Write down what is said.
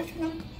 Öğretmenim.